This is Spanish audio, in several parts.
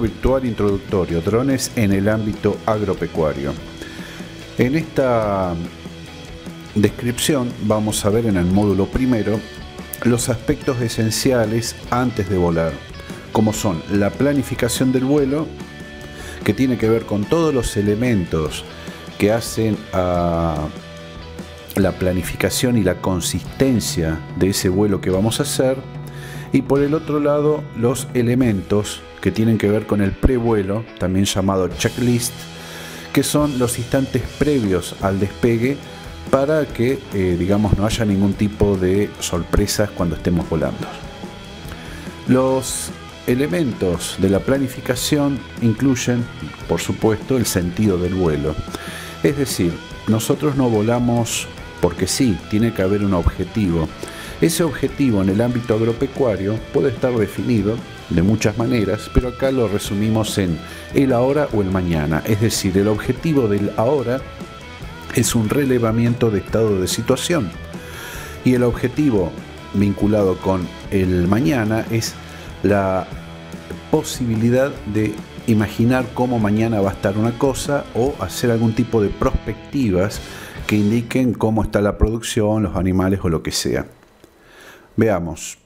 virtual introductorio, drones en el ámbito agropecuario. En esta descripción vamos a ver en el módulo primero los aspectos esenciales antes de volar, como son la planificación del vuelo, que tiene que ver con todos los elementos que hacen a la planificación y la consistencia de ese vuelo que vamos a hacer, y por el otro lado los elementos que tienen que ver con el prevuelo, también llamado checklist, que son los instantes previos al despegue para que, eh, digamos, no haya ningún tipo de sorpresas cuando estemos volando. Los elementos de la planificación incluyen, por supuesto, el sentido del vuelo. Es decir, nosotros no volamos porque sí, tiene que haber un objetivo. Ese objetivo en el ámbito agropecuario puede estar definido de muchas maneras, pero acá lo resumimos en el ahora o el mañana. Es decir, el objetivo del ahora es un relevamiento de estado de situación y el objetivo vinculado con el mañana es la posibilidad de imaginar cómo mañana va a estar una cosa o hacer algún tipo de perspectivas que indiquen cómo está la producción, los animales o lo que sea. Veamos.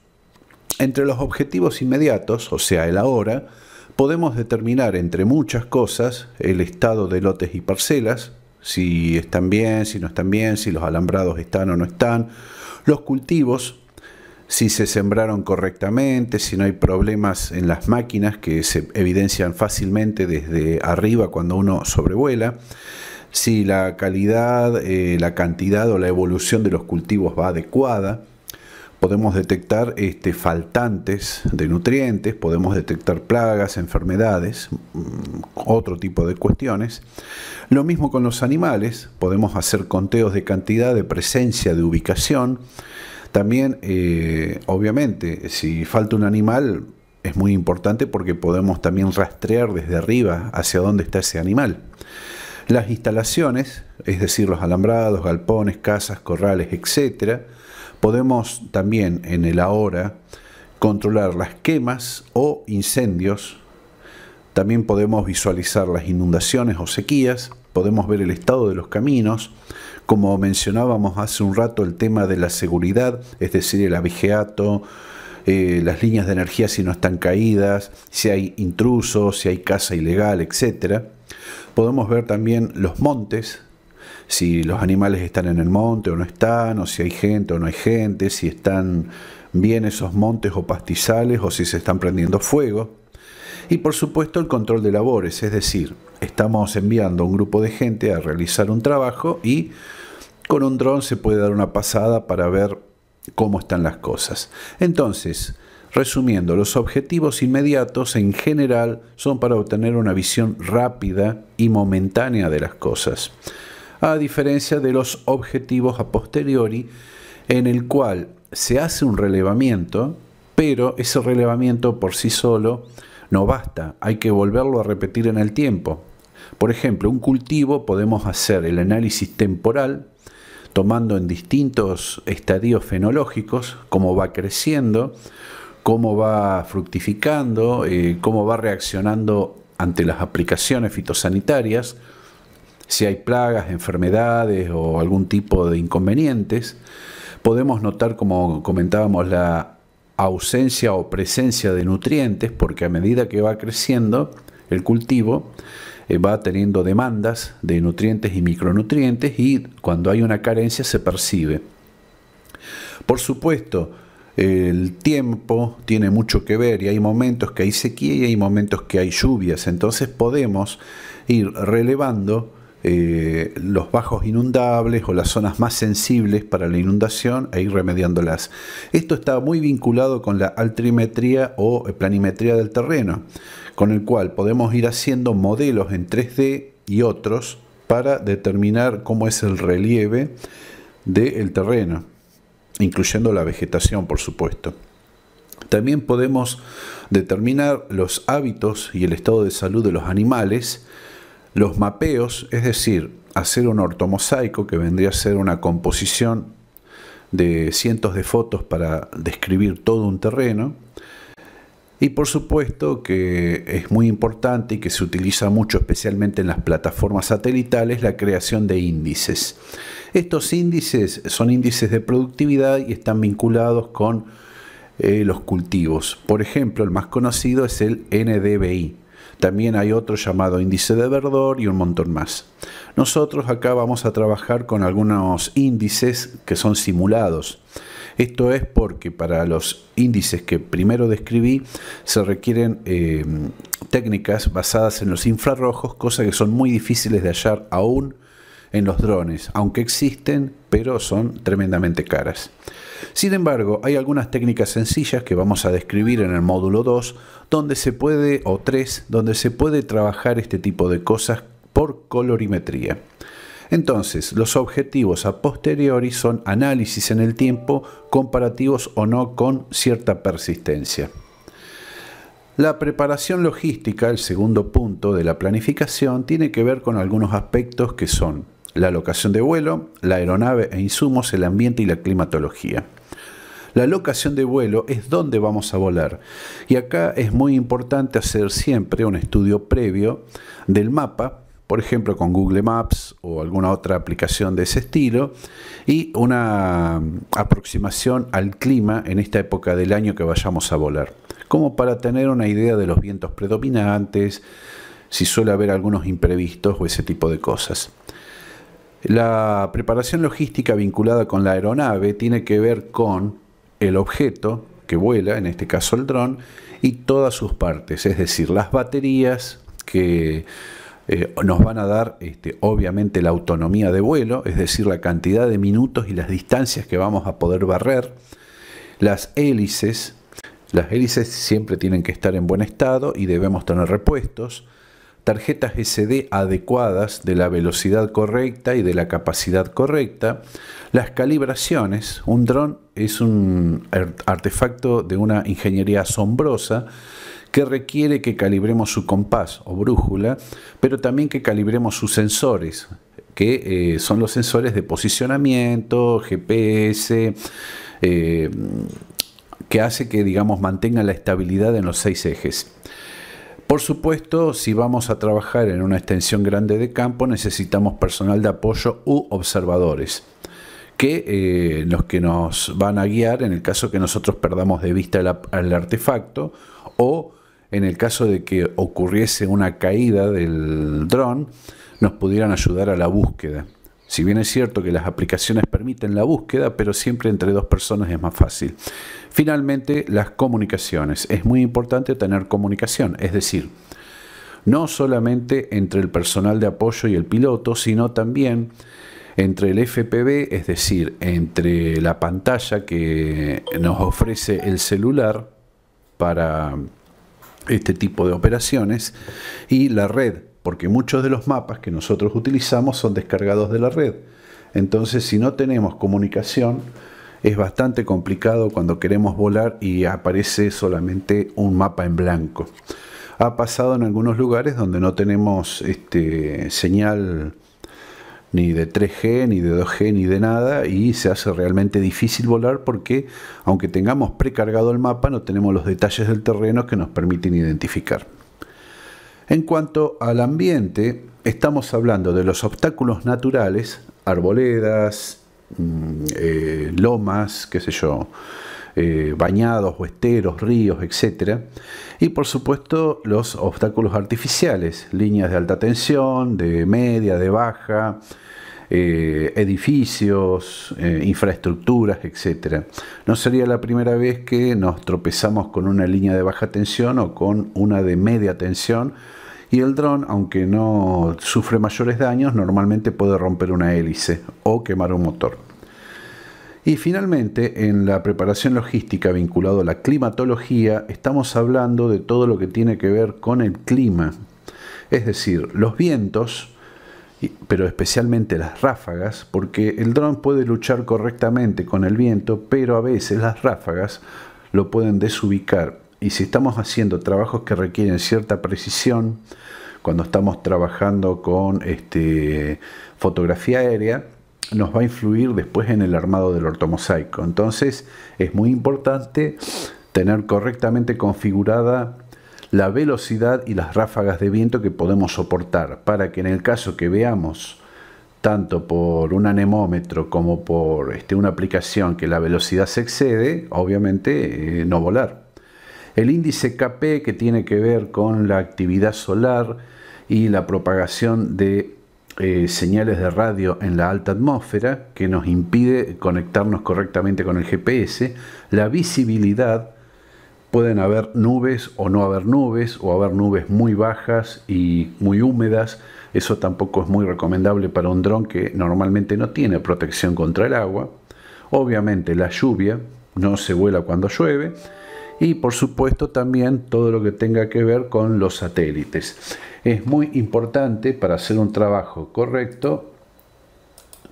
Entre los objetivos inmediatos, o sea, el ahora, podemos determinar entre muchas cosas el estado de lotes y parcelas, si están bien, si no están bien, si los alambrados están o no están, los cultivos, si se sembraron correctamente, si no hay problemas en las máquinas que se evidencian fácilmente desde arriba cuando uno sobrevuela, si la calidad, eh, la cantidad o la evolución de los cultivos va adecuada, podemos detectar este, faltantes de nutrientes, podemos detectar plagas, enfermedades, mm, otro tipo de cuestiones. Lo mismo con los animales, podemos hacer conteos de cantidad, de presencia, de ubicación. También, eh, obviamente, si falta un animal, es muy importante porque podemos también rastrear desde arriba hacia dónde está ese animal. Las instalaciones, es decir, los alambrados, galpones, casas, corrales, etcétera, Podemos también en el ahora controlar las quemas o incendios. También podemos visualizar las inundaciones o sequías. Podemos ver el estado de los caminos. Como mencionábamos hace un rato, el tema de la seguridad, es decir, el abigeato, eh, las líneas de energía si no están caídas, si hay intrusos, si hay caza ilegal, etc. Podemos ver también los montes, si los animales están en el monte o no están, o si hay gente o no hay gente, si están bien esos montes o pastizales o si se están prendiendo fuego. Y por supuesto el control de labores, es decir, estamos enviando a un grupo de gente a realizar un trabajo y con un dron se puede dar una pasada para ver cómo están las cosas. Entonces, resumiendo, los objetivos inmediatos en general son para obtener una visión rápida y momentánea de las cosas a diferencia de los objetivos a posteriori, en el cual se hace un relevamiento, pero ese relevamiento por sí solo no basta, hay que volverlo a repetir en el tiempo. Por ejemplo, un cultivo podemos hacer el análisis temporal, tomando en distintos estadios fenológicos, cómo va creciendo, cómo va fructificando, eh, cómo va reaccionando ante las aplicaciones fitosanitarias, si hay plagas, enfermedades o algún tipo de inconvenientes. Podemos notar, como comentábamos, la ausencia o presencia de nutrientes, porque a medida que va creciendo el cultivo, eh, va teniendo demandas de nutrientes y micronutrientes y cuando hay una carencia se percibe. Por supuesto, el tiempo tiene mucho que ver y hay momentos que hay sequía y hay momentos que hay lluvias, entonces podemos ir relevando eh, los bajos inundables o las zonas más sensibles para la inundación e ir remediándolas. Esto está muy vinculado con la altimetría o planimetría del terreno, con el cual podemos ir haciendo modelos en 3D y otros para determinar cómo es el relieve del terreno, incluyendo la vegetación, por supuesto. También podemos determinar los hábitos y el estado de salud de los animales, los mapeos, es decir, hacer un ortomosaico que vendría a ser una composición de cientos de fotos para describir todo un terreno, Y por supuesto que es muy importante y que se utiliza mucho, especialmente en las plataformas satelitales, la creación de índices. Estos índices son índices de productividad y están vinculados con eh, los cultivos. Por ejemplo, el más conocido es el NDBI. También hay otro llamado índice de verdor y un montón más. Nosotros acá vamos a trabajar con algunos índices que son simulados. Esto es porque para los índices que primero describí se requieren eh, técnicas basadas en los infrarrojos, cosas que son muy difíciles de hallar aún en los drones, aunque existen, pero son tremendamente caras. Sin embargo, hay algunas técnicas sencillas que vamos a describir en el módulo 2, donde se puede, o 3, donde se puede trabajar este tipo de cosas por colorimetría. Entonces, los objetivos a posteriori son análisis en el tiempo comparativos o no con cierta persistencia. La preparación logística, el segundo punto de la planificación, tiene que ver con algunos aspectos que son la locación de vuelo, la aeronave e insumos, el ambiente y la climatología. La locación de vuelo es dónde vamos a volar. Y acá es muy importante hacer siempre un estudio previo del mapa por ejemplo con Google Maps o alguna otra aplicación de ese estilo, y una aproximación al clima en esta época del año que vayamos a volar, como para tener una idea de los vientos predominantes, si suele haber algunos imprevistos o ese tipo de cosas. La preparación logística vinculada con la aeronave tiene que ver con el objeto que vuela, en este caso el dron, y todas sus partes, es decir, las baterías que eh, nos van a dar este, obviamente la autonomía de vuelo, es decir, la cantidad de minutos y las distancias que vamos a poder barrer, las hélices, las hélices siempre tienen que estar en buen estado y debemos tener repuestos, tarjetas SD adecuadas de la velocidad correcta y de la capacidad correcta, las calibraciones, un dron es un artefacto de una ingeniería asombrosa, que requiere que calibremos su compás o brújula, pero también que calibremos sus sensores, que eh, son los sensores de posicionamiento, GPS, eh, que hace que digamos mantenga la estabilidad en los seis ejes. Por supuesto, si vamos a trabajar en una extensión grande de campo, necesitamos personal de apoyo u observadores, que eh, los que nos van a guiar en el caso que nosotros perdamos de vista el artefacto o en el caso de que ocurriese una caída del dron, nos pudieran ayudar a la búsqueda. Si bien es cierto que las aplicaciones permiten la búsqueda, pero siempre entre dos personas es más fácil. Finalmente, las comunicaciones. Es muy importante tener comunicación, es decir, no solamente entre el personal de apoyo y el piloto, sino también entre el FPV, es decir, entre la pantalla que nos ofrece el celular para este tipo de operaciones y la red, porque muchos de los mapas que nosotros utilizamos son descargados de la red. Entonces, si no tenemos comunicación, es bastante complicado cuando queremos volar y aparece solamente un mapa en blanco. Ha pasado en algunos lugares donde no tenemos este, señal ni de 3G, ni de 2G, ni de nada, y se hace realmente difícil volar porque, aunque tengamos precargado el mapa, no tenemos los detalles del terreno que nos permiten identificar. En cuanto al ambiente, estamos hablando de los obstáculos naturales, arboledas, mm, eh, lomas, qué sé yo, eh, bañados o ríos, etc. Y por supuesto los obstáculos artificiales, líneas de alta tensión, de media, de baja, eh, edificios, infraestructuras, etc. No sería la primera vez que nos tropezamos con una línea de baja tensión o con una de media tensión y el dron, aunque no sufre mayores daños, normalmente puede romper una hélice o quemar un motor. Y finalmente, en la preparación logística vinculado a la climatología, estamos hablando de todo lo que tiene que ver con el clima. Es decir, los vientos, pero especialmente las ráfagas, porque el dron puede luchar correctamente con el viento, pero a veces las ráfagas lo pueden desubicar. Y si estamos haciendo trabajos que requieren cierta precisión, cuando estamos trabajando con este, fotografía aérea, nos va a influir después en el armado del ortomosaico. Entonces es muy importante tener correctamente configurada la velocidad y las ráfagas de viento que podemos soportar para que en el caso que veamos tanto por un anemómetro como por este, una aplicación que la velocidad se excede, obviamente eh, no volar. El índice KP que tiene que ver con la actividad solar y la propagación de eh, señales de radio en la alta atmósfera que nos impide conectarnos correctamente con el GPS, la visibilidad, pueden haber nubes o no haber nubes, o haber nubes muy bajas y muy húmedas, eso tampoco es muy recomendable para un dron que normalmente no tiene protección contra el agua. Obviamente la lluvia, no se vuela cuando llueve. Y por supuesto también todo lo que tenga que ver con los satélites. Es muy importante para hacer un trabajo correcto,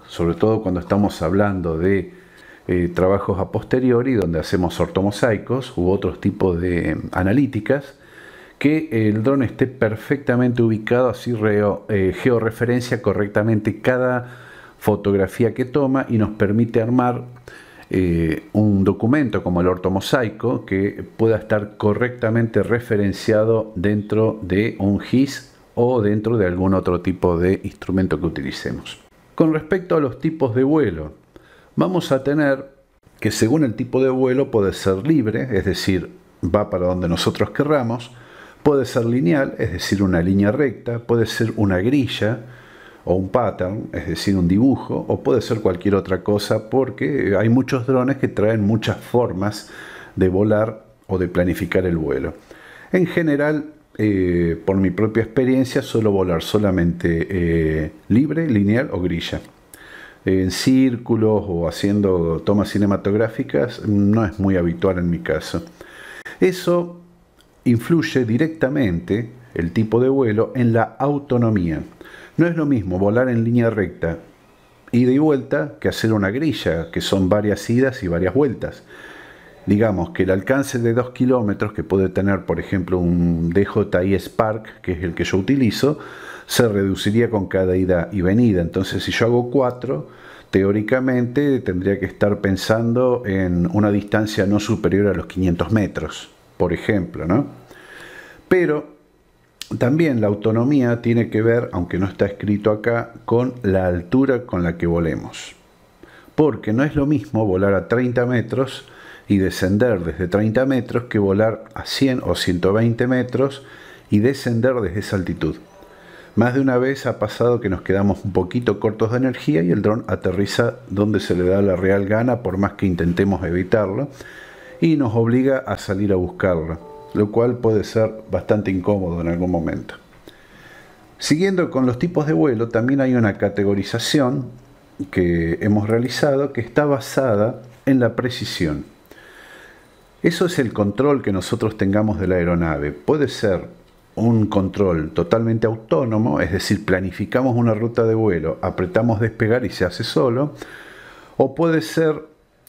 sobre todo cuando estamos hablando de eh, trabajos a posteriori, donde hacemos ortomosaicos u otros tipos de analíticas, que el dron esté perfectamente ubicado, así eh, georreferencia correctamente cada fotografía que toma y nos permite armar eh, un documento como el ortomosaico que pueda estar correctamente referenciado dentro de un GIS o dentro de algún otro tipo de instrumento que utilicemos. Con respecto a los tipos de vuelo, vamos a tener que según el tipo de vuelo puede ser libre, es decir, va para donde nosotros querramos, Puede ser lineal, es decir, una línea recta, puede ser una grilla o un pattern, es decir, un dibujo, o puede ser cualquier otra cosa porque hay muchos drones que traen muchas formas de volar o de planificar el vuelo. En general, eh, por mi propia experiencia, suelo volar solamente eh, libre, lineal o grilla. En círculos o haciendo tomas cinematográficas no es muy habitual en mi caso. Eso influye directamente el tipo de vuelo en la autonomía. No es lo mismo volar en línea recta, ida y vuelta, que hacer una grilla, que son varias idas y varias vueltas. Digamos que el alcance de 2 kilómetros que puede tener, por ejemplo, un DJI Spark, que es el que yo utilizo, se reduciría con cada ida y venida. Entonces, si yo hago 4, teóricamente tendría que estar pensando en una distancia no superior a los 500 metros por ejemplo, ¿no? Pero también la autonomía tiene que ver, aunque no está escrito acá, con la altura con la que volemos. Porque no es lo mismo volar a 30 metros y descender desde 30 metros que volar a 100 o 120 metros y descender desde esa altitud. Más de una vez ha pasado que nos quedamos un poquito cortos de energía y el dron aterriza donde se le da la real gana por más que intentemos evitarlo y nos obliga a salir a buscarla, lo cual puede ser bastante incómodo en algún momento. Siguiendo con los tipos de vuelo, también hay una categorización que hemos realizado que está basada en la precisión. Eso es el control que nosotros tengamos de la aeronave. Puede ser un control totalmente autónomo, es decir, planificamos una ruta de vuelo, apretamos despegar y se hace solo, o puede ser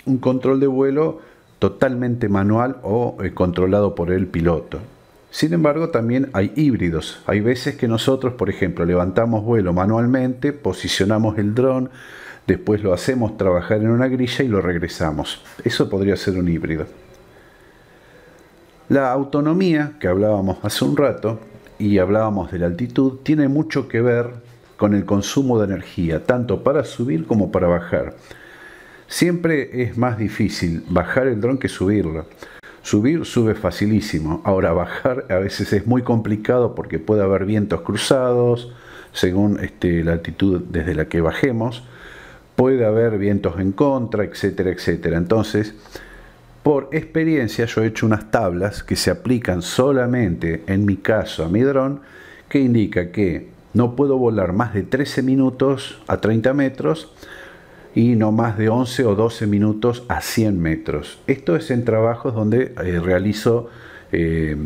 un control de vuelo totalmente manual o eh, controlado por el piloto. Sin embargo, también hay híbridos. Hay veces que nosotros, por ejemplo, levantamos vuelo manualmente, posicionamos el dron, después lo hacemos trabajar en una grilla y lo regresamos. Eso podría ser un híbrido. La autonomía, que hablábamos hace un rato, y hablábamos de la altitud, tiene mucho que ver con el consumo de energía, tanto para subir como para bajar. Siempre es más difícil bajar el dron que subirlo. Subir sube facilísimo. Ahora bajar a veces es muy complicado porque puede haber vientos cruzados según este, la altitud desde la que bajemos. Puede haber vientos en contra, etcétera, etcétera. Entonces, por experiencia yo he hecho unas tablas que se aplican solamente en mi caso a mi dron que indica que no puedo volar más de 13 minutos a 30 metros y no más de 11 o 12 minutos a 100 metros. Esto es en trabajos donde eh, realizo eh,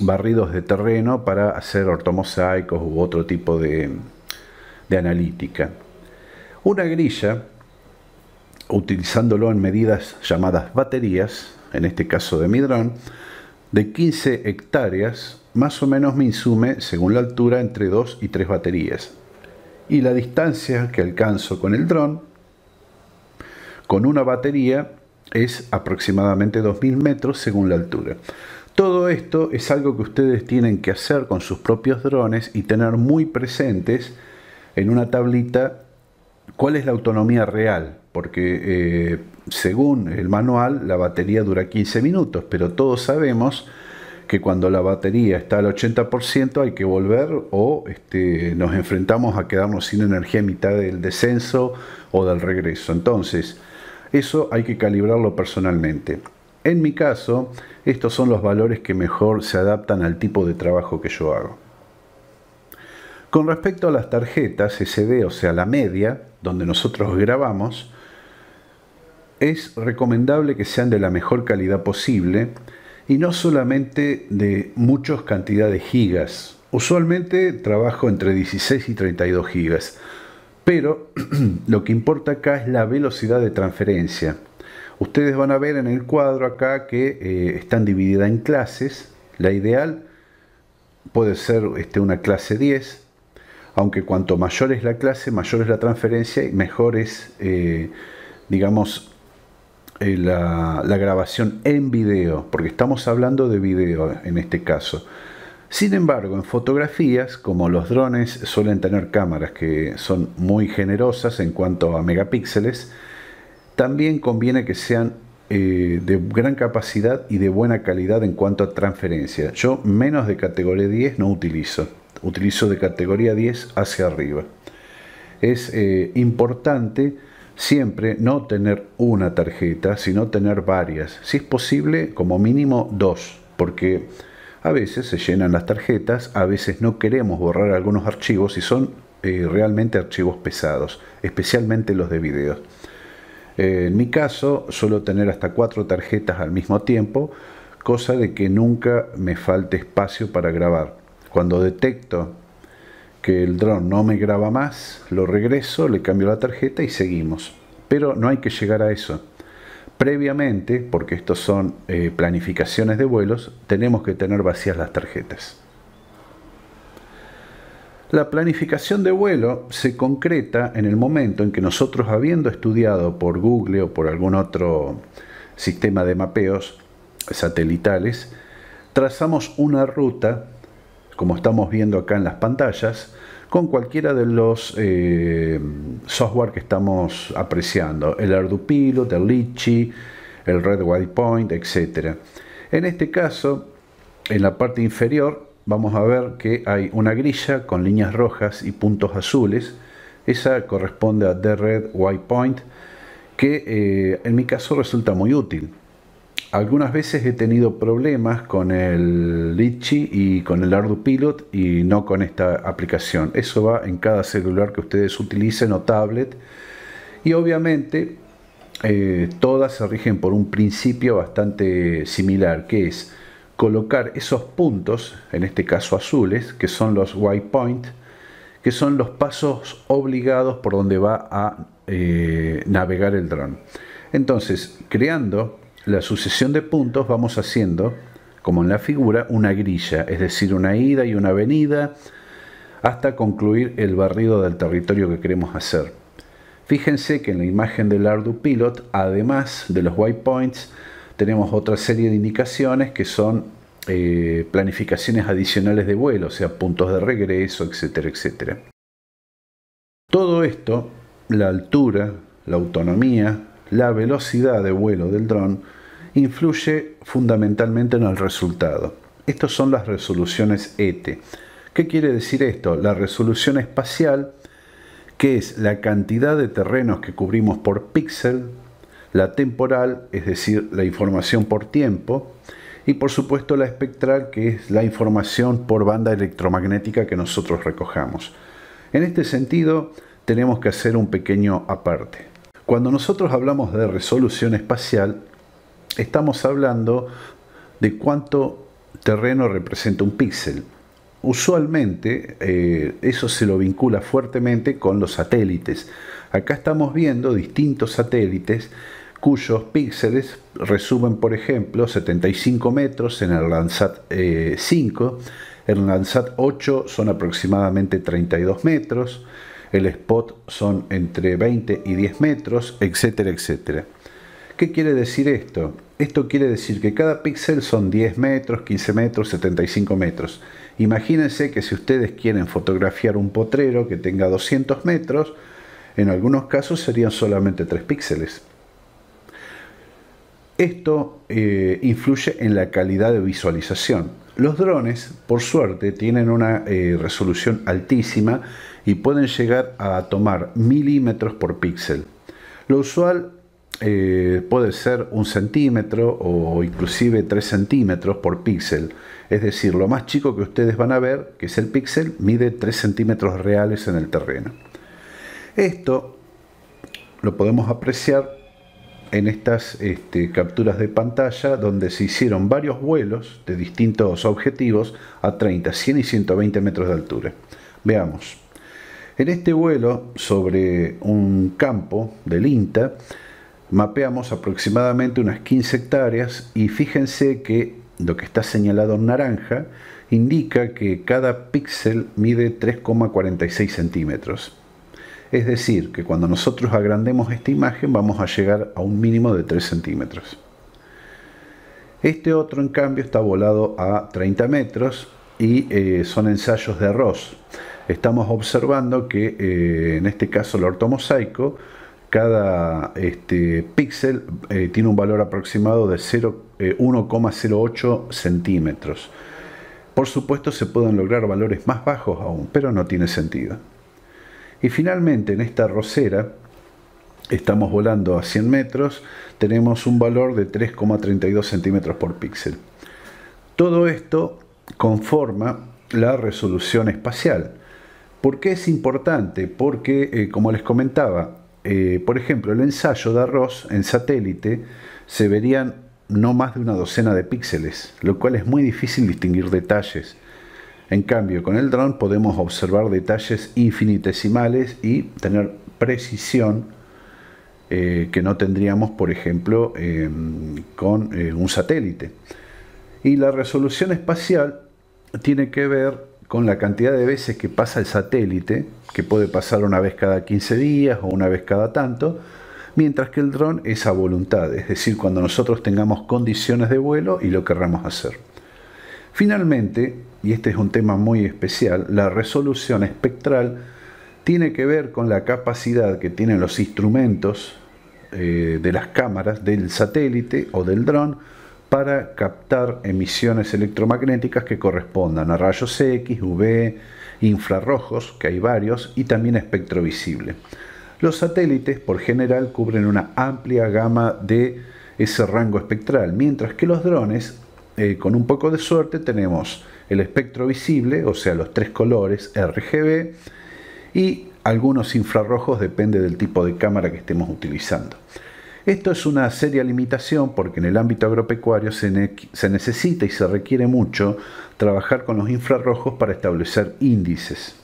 barridos de terreno para hacer ortomosaicos u otro tipo de, de analítica. Una grilla, utilizándolo en medidas llamadas baterías, en este caso de mi dron, de 15 hectáreas, más o menos me insume, según la altura, entre 2 y 3 baterías. Y la distancia que alcanzo con el dron con una batería es aproximadamente 2.000 metros según la altura. Todo esto es algo que ustedes tienen que hacer con sus propios drones y tener muy presentes en una tablita cuál es la autonomía real, porque eh, según el manual la batería dura 15 minutos, pero todos sabemos que cuando la batería está al 80% hay que volver o este, nos enfrentamos a quedarnos sin energía en mitad del descenso o del regreso. Entonces, eso hay que calibrarlo personalmente. En mi caso, estos son los valores que mejor se adaptan al tipo de trabajo que yo hago. Con respecto a las tarjetas SD, o sea, la media, donde nosotros grabamos, es recomendable que sean de la mejor calidad posible y no solamente de muchas cantidades de gigas. Usualmente trabajo entre 16 y 32 gigas, pero lo que importa acá es la velocidad de transferencia. Ustedes van a ver en el cuadro acá que eh, están divididas en clases. La ideal puede ser este, una clase 10, aunque cuanto mayor es la clase, mayor es la transferencia y mejor es, eh, digamos, eh, la, grabación en video, porque estamos hablando de video en este caso. Sin embargo, en fotografías, como los drones suelen tener cámaras que son muy generosas en cuanto a megapíxeles, también conviene que sean eh, de gran capacidad y de buena calidad en cuanto a transferencia. Yo menos de categoría 10 no utilizo, utilizo de categoría 10 hacia arriba. Es eh, importante Siempre no tener una tarjeta, sino tener varias. Si es posible, como mínimo dos, porque a veces se llenan las tarjetas, a veces no queremos borrar algunos archivos y son eh, realmente archivos pesados, especialmente los de video. Eh, en mi caso, suelo tener hasta cuatro tarjetas al mismo tiempo, cosa de que nunca me falte espacio para grabar. Cuando detecto que el dron no me graba más, lo regreso, le cambio la tarjeta y seguimos. Pero no hay que llegar a eso. Previamente, porque estos son eh, planificaciones de vuelos, tenemos que tener vacías las tarjetas. La planificación de vuelo se concreta en el momento en que nosotros, habiendo estudiado por Google o por algún otro sistema de mapeos satelitales, trazamos una ruta como estamos viendo acá en las pantallas, con cualquiera de los eh, software que estamos apreciando, el ArduPilot, el Litchi, el Red White Point, etc. En este caso, en la parte inferior, vamos a ver que hay una grilla con líneas rojas y puntos azules. Esa corresponde a The Red White Point, que eh, en mi caso resulta muy útil algunas veces he tenido problemas con el Litchi y con el ArduPilot y no con esta aplicación. Eso va en cada celular que ustedes utilicen o tablet. Y obviamente eh, todas se rigen por un principio bastante similar, que es colocar esos puntos, en este caso azules, que son los white point, que son los pasos obligados por donde va a eh, navegar el dron. Entonces, creando la sucesión de puntos vamos haciendo, como en la figura, una grilla, es decir, una ida y una venida, hasta concluir el barrido del territorio que queremos hacer. Fíjense que en la imagen del Ardu Pilot, además de los white points, tenemos otra serie de indicaciones que son eh, planificaciones adicionales de vuelo, o sea, puntos de regreso, etcétera, etcétera. Todo esto, la altura, la autonomía, la velocidad de vuelo del dron, influye fundamentalmente en el resultado. Estas son las resoluciones ET. ¿Qué quiere decir esto? La resolución espacial, que es la cantidad de terrenos que cubrimos por píxel, la temporal, es decir, la información por tiempo, y por supuesto la espectral, que es la información por banda electromagnética que nosotros recojamos. En este sentido, tenemos que hacer un pequeño aparte. Cuando nosotros hablamos de resolución espacial, estamos hablando de cuánto terreno representa un píxel. Usualmente eh, eso se lo vincula fuertemente con los satélites. Acá estamos viendo distintos satélites cuyos píxeles resumen, por ejemplo, 75 metros en el Landsat 5, en el Landsat 8 son aproximadamente 32 metros, el Spot son entre 20 y 10 metros, etcétera, etcétera. ¿Qué quiere decir esto? Esto quiere decir que cada píxel son 10 metros, 15 metros, 75 metros. Imagínense que si ustedes quieren fotografiar un potrero que tenga 200 metros, en algunos casos serían solamente 3 píxeles. Esto eh, influye en la calidad de visualización. Los drones, por suerte, tienen una eh, resolución altísima y pueden llegar a tomar milímetros por píxel. Lo usual eh, puede ser un centímetro o inclusive 3 centímetros por píxel. Es decir, lo más chico que ustedes van a ver, que es el píxel, mide 3 centímetros reales en el terreno. Esto lo podemos apreciar en estas este, capturas de pantalla donde se hicieron varios vuelos de distintos objetivos a 30, 100 y 120 metros de altura. Veamos. En este vuelo sobre un campo del INTA, mapeamos aproximadamente unas 15 hectáreas y fíjense que lo que está señalado en naranja indica que cada píxel mide 3,46 centímetros. Es decir, que cuando nosotros agrandemos esta imagen vamos a llegar a un mínimo de 3 centímetros. Este otro, en cambio, está volado a 30 metros y eh, son ensayos de Ross. Estamos observando que eh, en este caso el ortomosaico cada este, píxel eh, tiene un valor aproximado de 1,08 eh, centímetros. Por supuesto se pueden lograr valores más bajos aún, pero no tiene sentido. Y finalmente en esta rosera, estamos volando a 100 metros, tenemos un valor de 3,32 centímetros por píxel. Todo esto conforma la resolución espacial. ¿Por qué es importante? Porque, eh, como les comentaba, eh, por ejemplo, el ensayo de arroz en satélite se verían no más de una docena de píxeles, lo cual es muy difícil distinguir detalles. En cambio, con el dron podemos observar detalles infinitesimales y tener precisión eh, que no tendríamos, por ejemplo, em, con eh, un satélite. Y la resolución espacial tiene que ver con la cantidad de veces que pasa el satélite, que puede pasar una vez cada 15 días o una vez cada tanto, mientras que el dron es a voluntad, es decir, cuando nosotros tengamos condiciones de vuelo y lo querramos hacer. Finalmente, y este es un tema muy especial, la resolución espectral tiene que ver con la capacidad que tienen los instrumentos eh, de las cámaras del satélite o del dron para captar emisiones electromagnéticas que correspondan a rayos X, UV, infrarrojos, que hay varios, y también espectro visible. Los satélites por general cubren una amplia gama de ese rango espectral, mientras que los drones, eh, con un poco de suerte, tenemos el espectro visible, o sea, los tres colores RGB, y algunos infrarrojos, depende del tipo de cámara que estemos utilizando. Esto es una seria limitación porque en el ámbito agropecuario se, necesita y se requiere mucho trabajar con los infrarrojos para establecer índices.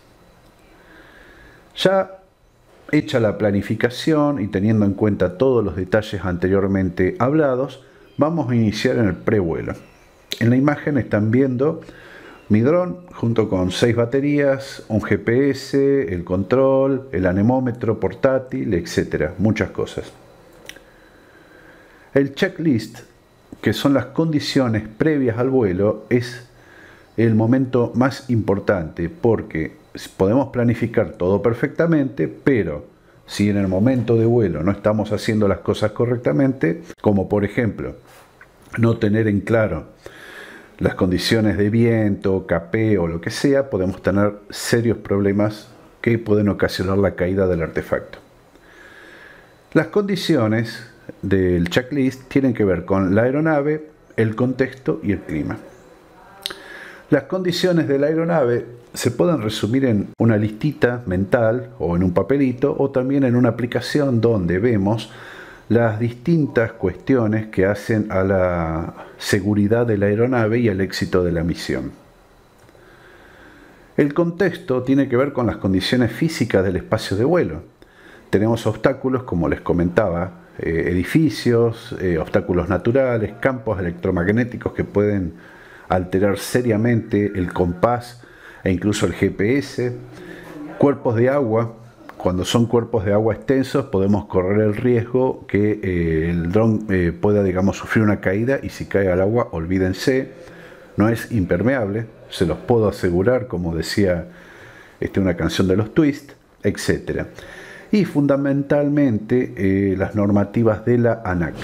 Ya hecha la planificación y teniendo en cuenta todos los detalles anteriormente hablados, vamos a iniciar en el prevuelo. En la imagen están viendo mi dron junto con seis baterías, un GPS, el control, el anemómetro portátil, etcétera, muchas cosas. El checklist, que son las condiciones previas al vuelo, es el momento más importante porque podemos planificar todo perfectamente, pero si en el momento de vuelo no estamos haciendo las cosas correctamente, como por ejemplo no tener en claro las condiciones de viento, capé o lo que sea, podemos tener serios problemas que pueden ocasionar la caída del artefacto. Las condiciones del checklist tienen que ver con la aeronave, el contexto y el clima. Las condiciones de la aeronave se pueden resumir en una listita mental o en un papelito o también en una aplicación donde vemos las distintas cuestiones que hacen a la seguridad de la aeronave y al éxito de la misión. El contexto tiene que ver con las condiciones físicas del espacio de vuelo. Tenemos obstáculos, como les comentaba, eh, edificios, eh, obstáculos naturales, campos electromagnéticos que pueden alterar seriamente el compás e incluso el GPS, cuerpos de agua cuando son cuerpos de agua extensos podemos correr el riesgo que eh, el dron pueda, digamos, sufrir una caída y si cae al agua, olvídense, no es impermeable, se los puedo asegurar, como decía este, una canción de los Twist, etc. Y fundamentalmente las normativas de la ANAC.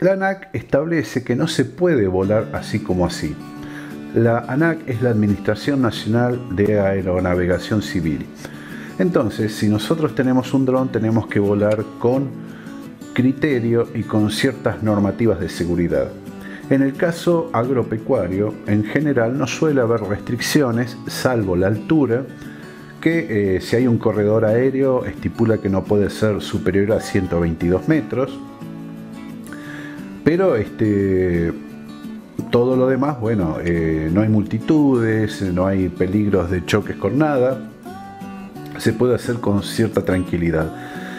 La ANAC establece que no se puede volar así como así. La ANAC es la Administración Nacional de Aeronavegación Civil. Entonces, si nosotros tenemos un dron, tenemos que volar con criterio y con ciertas normativas de seguridad. En el caso agropecuario, en general no suele haber restricciones, salvo la altura, que eh, si hay un corredor aéreo estipula que no puede ser superior a 122 metros, pero este, todo lo demás, bueno, eh, no hay multitudes, no hay peligros de choques con nada, se puede hacer con cierta tranquilidad.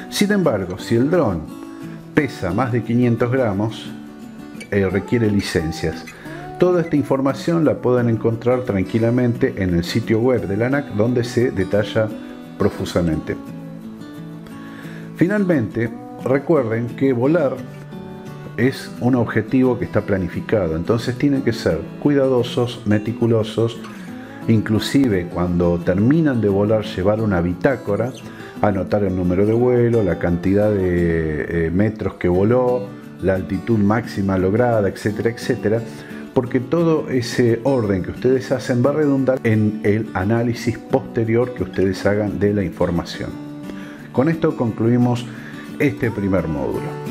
Sin embargo, si el dron pesa más de 500 gramos, eh, requiere licencias. Toda esta información la pueden encontrar tranquilamente en el sitio web de la ANAC donde se detalla profusamente. Finalmente, recuerden que volar es un objetivo que está planificado, entonces tienen que ser cuidadosos, meticulosos, inclusive cuando terminan de volar llevar una bitácora, anotar el número de vuelo, la cantidad de eh, metros que voló, la altitud máxima lograda, etcétera, etcétera, porque todo ese orden que ustedes hacen va a redundar en el análisis posterior que ustedes hagan de la información. Con esto concluimos este primer módulo.